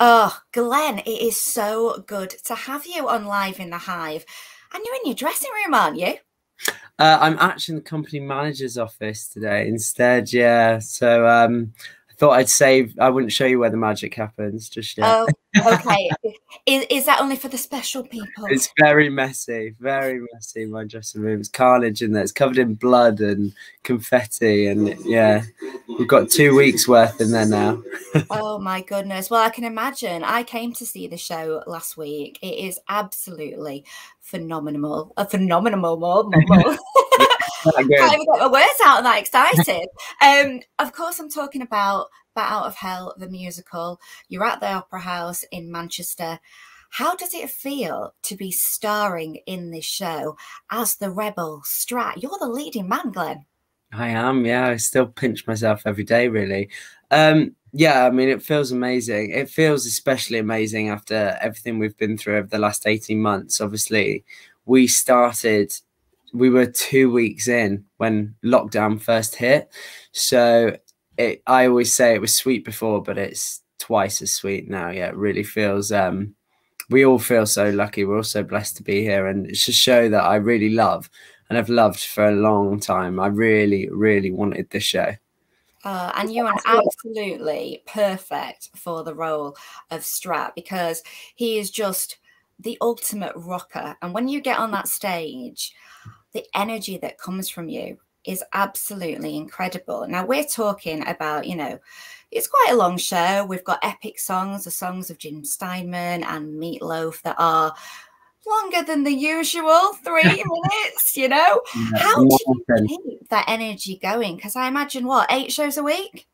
Oh, Glenn, it is so good to have you on live in the hive. And you're in your dressing room, aren't you? Uh, I'm actually in the company manager's office today instead. Yeah. So um, thought I'd save. I wouldn't show you where the magic happens just yet. Oh, okay. is, is that only for the special people? It's very messy, very messy. My dressing room. It's carnage in there. It's covered in blood and confetti, and yeah, we've got two weeks worth in there now. oh my goodness! Well, I can imagine. I came to see the show last week. It is absolutely phenomenal. A phenomenal, more, more. Can't even get my words out. I'm that excited. um, of course, I'm talking about Bat Out of Hell, the musical. You're at the Opera House in Manchester. How does it feel to be starring in this show as the rebel Strat? You're the leading man, Glenn. I am, yeah. I still pinch myself every day, really. Um, yeah, I mean, it feels amazing. It feels especially amazing after everything we've been through over the last 18 months. Obviously, we started we were two weeks in when lockdown first hit. So it, I always say it was sweet before, but it's twice as sweet now. Yeah, it really feels. Um, we all feel so lucky. We're all so blessed to be here, and it's a show that I really love and I've loved for a long time. I really, really wanted this show. Uh, and you are absolutely perfect for the role of Strat because he is just the ultimate rocker. And when you get on that stage, the energy that comes from you is absolutely incredible. Now we're talking about, you know, it's quite a long show. We've got epic songs, the songs of Jim Steinman and Meatloaf that are longer than the usual three minutes, you know? How do you keep that energy going? Because I imagine what, eight shows a week?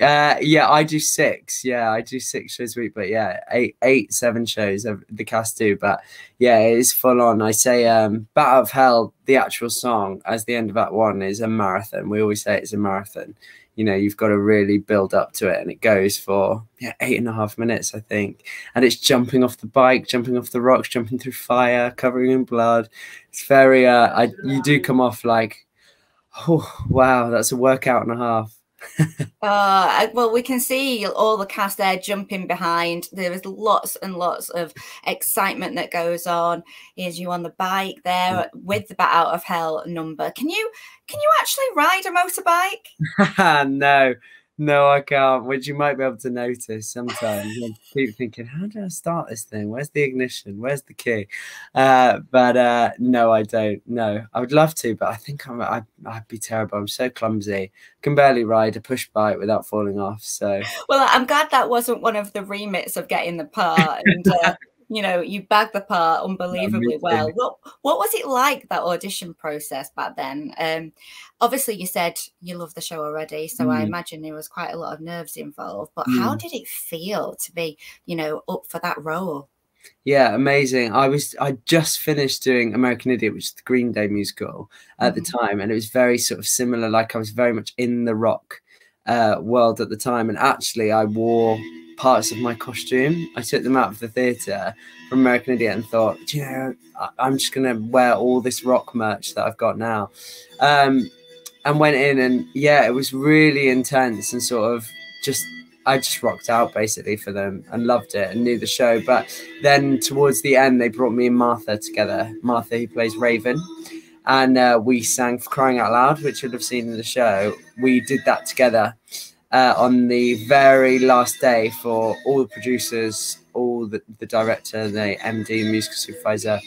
Uh, yeah, I do six. Yeah, I do six shows a week, but yeah, eight, eight, seven shows of the cast do. But yeah, it is full on. I say, um, "Bat of Hell," the actual song as the end of that one is a marathon. We always say it's a marathon. You know, you've got to really build up to it, and it goes for yeah eight and a half minutes, I think. And it's jumping off the bike, jumping off the rocks, jumping through fire, covering in blood. It's very. Uh, I you do come off like, oh wow, that's a workout and a half uh, well, we can see all the cast there jumping behind. There is lots and lots of excitement that goes on. Here's you on the bike there with the Bat Out of Hell number. Can you can you actually ride a motorbike? no, no, I can't, which you might be able to notice sometimes. You keep thinking, how do I start this thing? Where's the ignition? Where's the key? Uh, but uh, no, I don't. No, I would love to, but I think I'm, I, I'd be terrible. I'm so clumsy. Can barely ride a push bike without falling off. So, well, I'm glad that wasn't one of the remits of getting the part. And, uh, you know, you bagged the part unbelievably well. What what was it like that audition process back then? Um, obviously, you said you love the show already, so mm. I imagine there was quite a lot of nerves involved. But mm. how did it feel to be, you know, up for that role? Yeah, amazing. I was I just finished doing American Idiot, which is the Green Day musical at mm. the time, and it was very sort of similar. Like I was very much in the rock uh, world at the time, and actually I wore parts of my costume. I took them out of the theatre from American Idiot and thought, you know, I'm just going to wear all this rock merch that I've got now. Um, and went in and yeah, it was really intense and sort of just, I just rocked out basically for them and loved it and knew the show. But then towards the end, they brought me and Martha together. Martha, who plays Raven. And uh, we sang for Crying Out Loud, which you'd have seen in the show. We did that together uh, on the very last day for all the producers, all the, the director, the MD, the musical supervisor.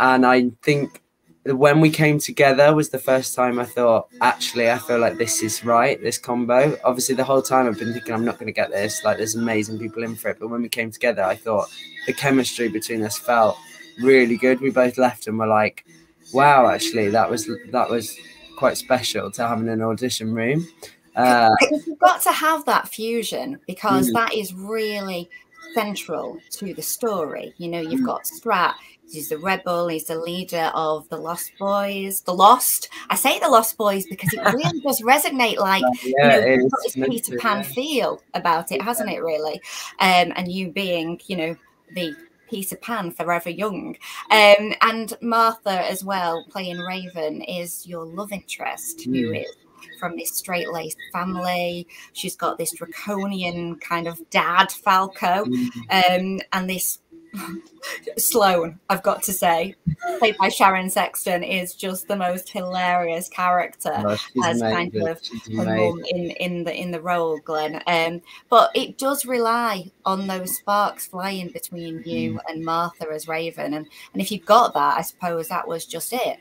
And I think when we came together was the first time I thought, actually, I feel like this is right, this combo. Obviously, the whole time I've been thinking, I'm not going to get this. Like, there's amazing people in for it. But when we came together, I thought the chemistry between us felt really good. We both left and were like, wow, actually, that was that was quite special to have in an audition room. Uh, You've got to have that fusion because mm. that is really central to the story. You know, you've mm. got Strat, he's the rebel, he's the leader of the Lost Boys, the Lost. I say the Lost Boys because it really does resonate like, yeah, you know, this Peter Pan yeah. feel about it, hasn't it, really? Um, and you being, you know, the Peter Pan, Forever Young. Um, and Martha as well, playing Raven, is your love interest, mm. who is from this straight laced family. She's got this draconian kind of dad, Falco, mm. um, and this Sloane, I've got to say, played by Sharon Sexton, is just the most hilarious character oh, as kind of in, in the in the role, Glenn. Um, but it does rely on those sparks flying between you mm. and Martha as Raven, and and if you've got that, I suppose that was just it.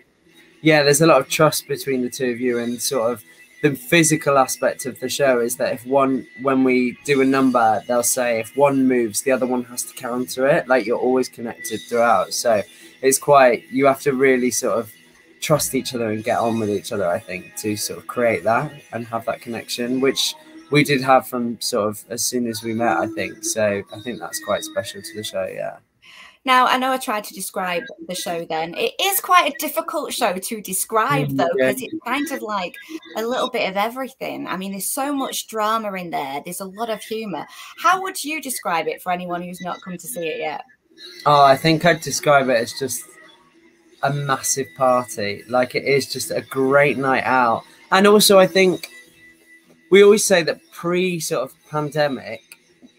Yeah, there's a lot of trust between the two of you, and sort of the physical aspect of the show is that if one when we do a number they'll say if one moves the other one has to counter it. Like you're always connected throughout. So it's quite you have to really sort of trust each other and get on with each other i think to sort of create that and have that connection which we did have from sort of as soon as we met i think. So i think that's quite special to the show yeah now, I know I tried to describe the show then. It is quite a difficult show to describe, mm, though, because it's kind of like a little bit of everything. I mean, there's so much drama in there, there's a lot of humor. How would you describe it for anyone who's not come to see it yet? Oh, I think I'd describe it as just a massive party. Like, it is just a great night out. And also, I think we always say that pre sort of pandemic,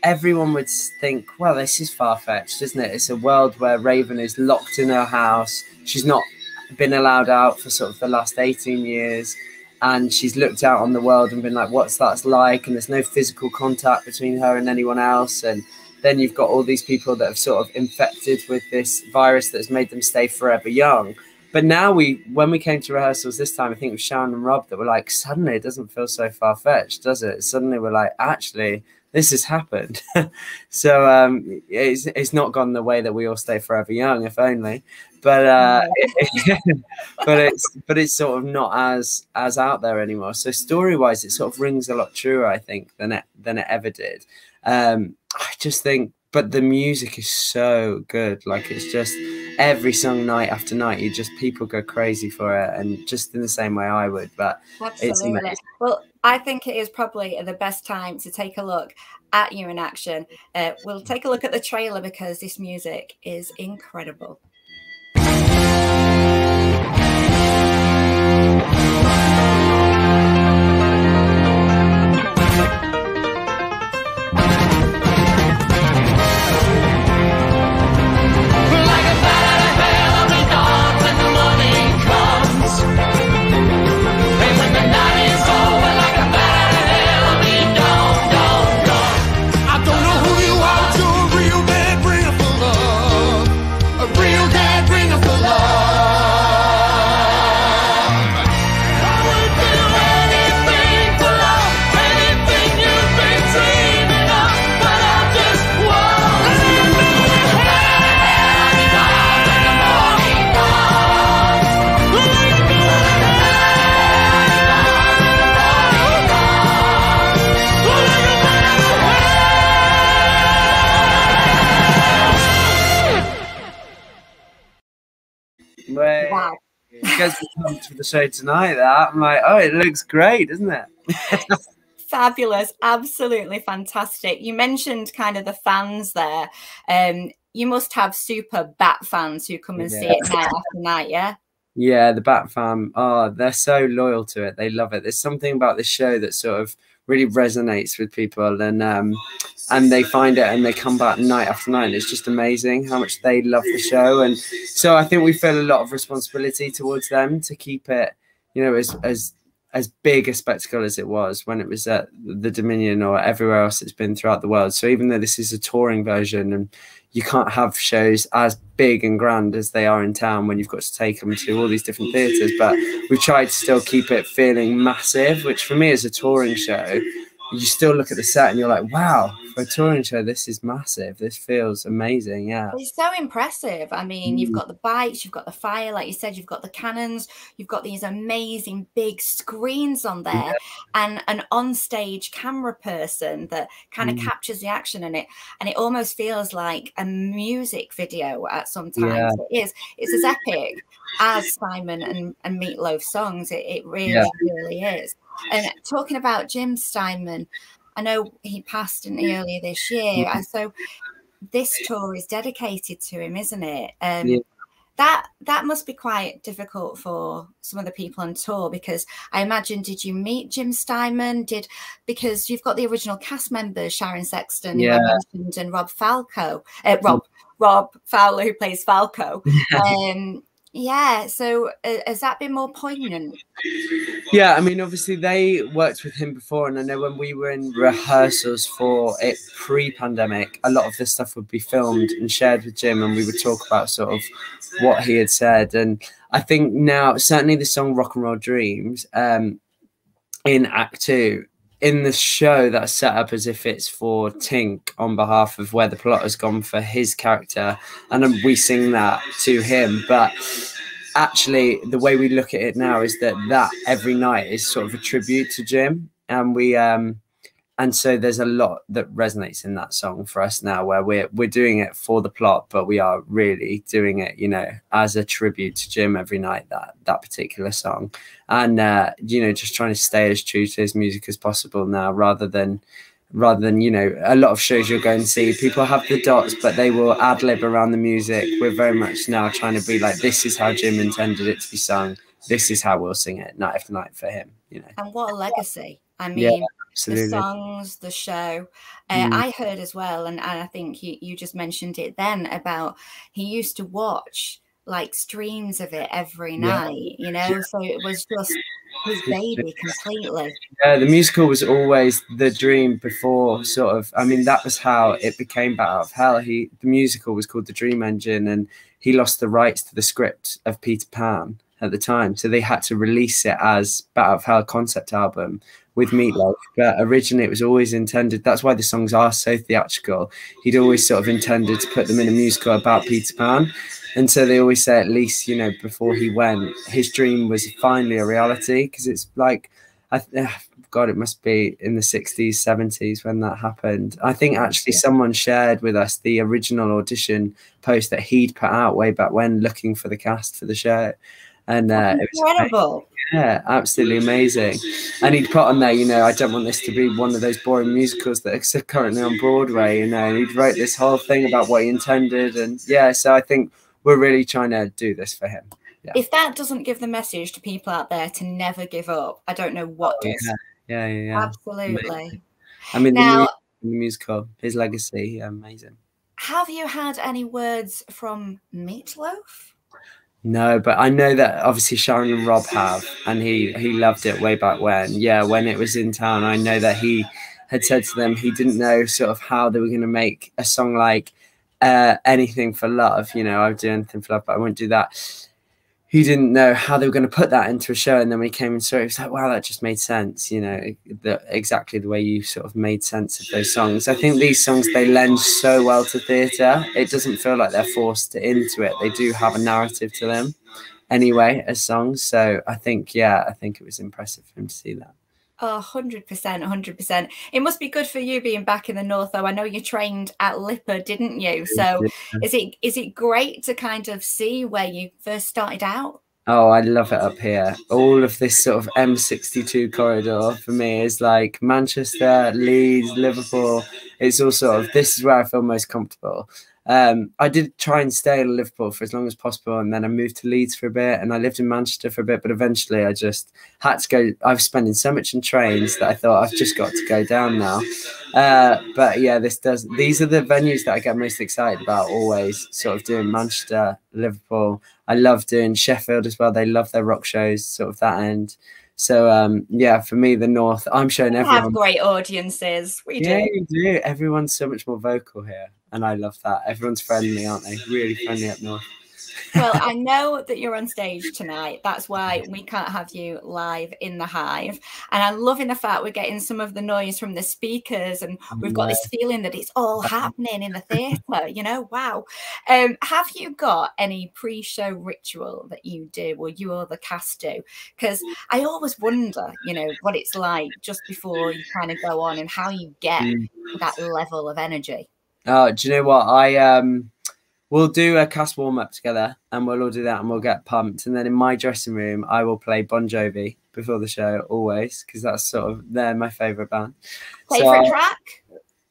everyone would think, well, this is far fetched, isn't it? It's a world where Raven is locked in her house. She's not been allowed out for sort of the last 18 years. And she's looked out on the world and been like, what's that like? And there's no physical contact between her and anyone else. And then you've got all these people that have sort of infected with this virus that's made them stay forever young. But now we, when we came to rehearsals this time, I think with Sharon and Rob, that were like, suddenly it doesn't feel so far fetched, does it? Suddenly we're like, actually, this has happened. so um, it's it's not gone the way that we all stay forever young, if only. But uh, but it's but it's sort of not as as out there anymore. So story wise, it sort of rings a lot truer, I think, than it than it ever did. Um, I just think, but the music is so good. Like it's just every song night after night you just people go crazy for it and just in the same way i would but Absolutely. well i think it is probably the best time to take a look at you in action. Uh, we'll take a look at the trailer because this music is incredible to the show tonight. That I'm like, oh, it looks great, doesn't it? Fabulous, absolutely fantastic. You mentioned kind of the fans there. Um, you must have super Bat fans who come and yeah. see it night after night, yeah. Yeah, the Bat fam. Oh, they're so loyal to it. They love it. There's something about this show that sort of really resonates with people, and um, and they find it and they come back night after night. It's just amazing how much they love the show. And so I think we feel a lot of responsibility towards them to keep it, you know, as as as big a spectacle as it was when it was at the Dominion or everywhere else it's been throughout the world. So even though this is a touring version and you can't have shows as big and grand as they are in town when you've got to take them to all these different theatres, but we've tried to still keep it feeling massive, which for me is a touring show, you still look at the set and you're like, wow, for a touring show, this is massive. This feels amazing. Yeah. It's so impressive. I mean, mm. you've got the bikes, you've got the fire, like you said, you've got the cannons, you've got these amazing big screens on there, yeah. and an on-stage camera person that kind of mm. captures the action in it. And it almost feels like a music video at some times. Yeah. It is. It's as epic as Steinman and, and Meatloaf songs. It, it really, yeah. really is. And talking about Jim Steinman, I know he passed in the earlier this year, and so this tour is dedicated to him, isn't it? Um, yeah. that that must be quite difficult for some of the people on tour because I imagine did you meet Jim Steinman? Did because you've got the original cast members Sharon Sexton, yeah. and Rob Falco, uh, Rob Rob Fowler who plays Falco. um, yeah. So uh, has that been more poignant? Yeah. I mean, obviously they worked with him before, and I know when we were in rehearsals for it pre-pandemic, a lot of this stuff would be filmed and shared with Jim, and we would talk about sort of what he had said. And I think now, certainly the song "Rock and Roll Dreams" um, in Act Two in the show that's set up as if it's for Tink on behalf of where the plot has gone for his character, and we sing that to him. But actually, the way we look at it now is that that every night is sort of a tribute to Jim, and we um and so there's a lot that resonates in that song for us now where we're we're doing it for the plot but we are really doing it you know as a tribute to jim every night that that particular song. And uh you know just trying to stay as true to his music as possible now rather than rather than you know a lot of shows you'll go and see people have the dots but they will ad lib around the music. We're very much now trying to be like this is how jim intended it to be sung. This is how we'll sing it night after night for him you know. And what a legacy I mean, yeah, the songs, the show. Uh, mm. I heard as well, and, and I think you, you just mentioned it then about he used to watch like streams of it every night, yeah. you know, so it was just his baby completely. Yeah, the musical was always the dream before sort of I mean that was how it became Bat Out of Hell. He the musical was called The Dream Engine and he lost the rights to the script of Peter Pan at the time. So they had to release it as Bat Out of Hell concept album, with Meatloaf, but originally it was always intended. That's why the songs are so theatrical. He'd always sort of intended to put them in a musical about Peter Pan, and so they always say at least you know before he went, his dream was finally a reality because it's like, I ah, God, it must be in the sixties, seventies when that happened. I think actually someone shared with us the original audition post that he'd put out way back when, looking for the cast for the show and uh, it was incredible. Yeah, absolutely amazing. And he'd put on there, you know, I don't want this to be one of those boring musicals that are currently on Broadway. You know, and he'd write this whole thing about what he intended, and yeah, so I think we're really trying to do this for him. Yeah. If that doesn't give the message to people out there to never give up, I don't know what does. Yeah, yeah, yeah. yeah. Absolutely. I mean, now, the, the musical, his legacy, amazing. Have you had any words from Meatloaf? No, but I know that obviously Sharon and Rob have, and he he loved it way back when. Yeah, when it was in town, I know that he had said to them he didn't know sort of how they were going to make a song like uh, anything for love. You know, I would do anything for love, but I won't do that he didn't know how they were going to put that into a show. And then we came and saw it, it was like, wow, that just made sense, you know, the, exactly the way you sort of made sense of those songs. I think these songs, they lend so well to theatre. It doesn't feel like they're forced into it. They do have a narrative to them anyway as songs. So I think, yeah, I think it was impressive for him to see that. Oh, 100%, 100%. It must be good for you being back in the north though. I know you trained at LIPA, didn't you? So is it is it great to kind of see where you first started out? Oh, I love it up here. All of this sort of M62 corridor for me is like Manchester, Leeds, Liverpool. It's all sort of this is where I feel most comfortable. Um, I did try and stay in Liverpool for as long as possible, and then I moved to Leeds for a bit, and I lived in Manchester for a bit. But eventually, I just had to go. I was spending so much in trains that I thought I've just got to go down now. Uh, but yeah, this does. These are the venues that I get most excited about. Always sort of doing Manchester, Liverpool. I love doing Sheffield as well. They love their rock shows, sort of that end. So um, yeah, for me, the North, I'm showing everyone. have great audiences. We yeah, do. you do. Everyone's so much more vocal here and I love that. Everyone's friendly, aren't they? Really friendly up north. Well, I know that you're on stage tonight. That's why we can't have you live in the hive. And I'm loving the fact we're getting some of the noise from the speakers, and we've got this feeling that it's all happening in the theatre. You know, wow. Um, have you got any pre-show ritual that you do, or you or the cast do? Because I always wonder, you know, what it's like just before you kind of go on, and how you get mm. that level of energy. Oh, do you know what? I um we'll do a cast warm up together and we'll all do that and we'll get pumped. And then in my dressing room, I will play Bon Jovi before the show always because that's sort of they're my favorite band. Favorite so, track?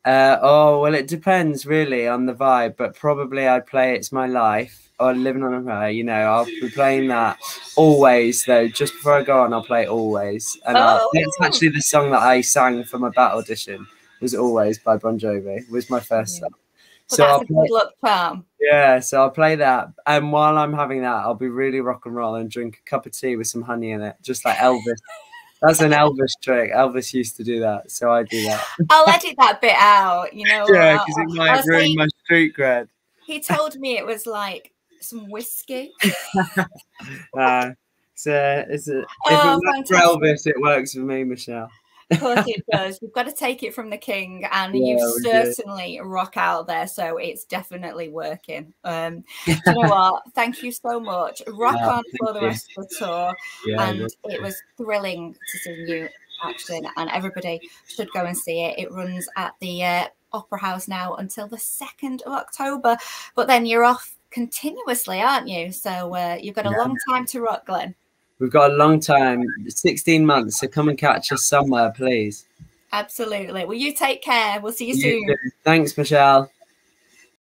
Uh, oh well, it depends really on the vibe, but probably I'd play "It's My Life" or "Living on a Prayer." You know, I'll be playing that always though. Just before I go on, I'll play "Always," and oh. it's actually the song that I sang for my battle audition. Was "Always" by Bon Jovi. Was my first yeah. song. So I'll play, look, Pam. Yeah, so I'll play that, and while I'm having that, I'll be really rock and roll and drink a cup of tea with some honey in it, just like Elvis. That's an Elvis trick. Elvis used to do that, so I do that. I'll edit that bit out. You know. Yeah, because it might ruin my street cred. He told me it was like some whiskey. uh, so it's a, if oh, it works for Elvis, it works for me, Michelle. Of course it does. You've got to take it from the king, and yeah, you certainly do. rock out there. So it's definitely working. Um, you know what? Thank you so much. Rock yeah, on for the you. rest of the tour, yeah, and it was thrilling to see you action, and everybody should go and see it. It runs at the uh, Opera House now until the second of October, but then you're off continuously, aren't you? So uh, you've got a long time to rock, Glenn. We've got a long time, 16 months. So come and catch us somewhere, please. Absolutely. Well, you take care. We'll see you, you soon. Too. Thanks, Michelle.